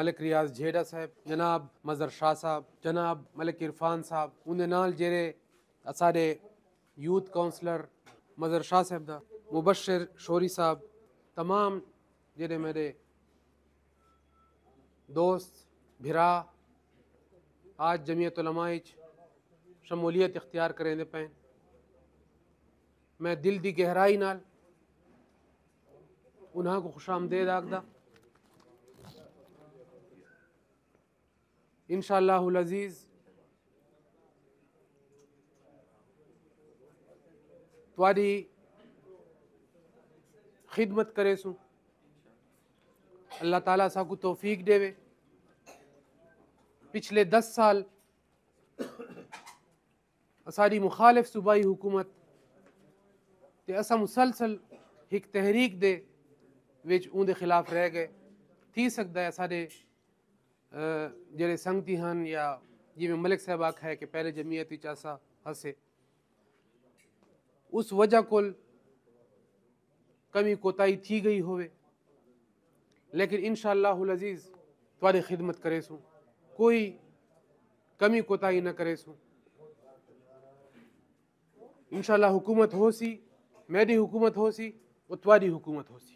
ملک ریاض جھیڑا صاحب، جناب مظہر شاہ صاحب، جناب ملک عرفان صاحب ان نال جڑے سارے یوتھ کونسلر مظہر شاہ صاحب دا، مبشر شوری صاحب، تمام جڑے میرے دوست، بھرا، آج جمعیت علماء شمولیت اختیار کریں دے پین میں دل دی گہرائی نال انہاں کو خوش آمدید آگدا انشاءاللہ العزیز تواری خدمت کرے سوں۔ اللہ تعالیٰ سا کو توفیق دے وے پچھلے دس سال اساری مخالف صوبائی حکومت تے اسا مسلسل ایک تحریک دے وچ اون دے خلاف رہ گئے۔ تھی سکتا ہے سارے جڑے سنگتی ہن یا جی میں ملک صاحب آکھا ہے کہ پہلے جمعیت وچ اسا ہسے اس وجہ کل کمی کوتاہی تھی گئی ہوئے لیکن انشاءاللہ العزیز تمہاری خدمت کرے سوں کوئی کمی کوتاہی نہ کرے سوں انشاءاللہ حکومت ہو سی میری حکومت ہو سی اور تمہاری حکومت ہو سی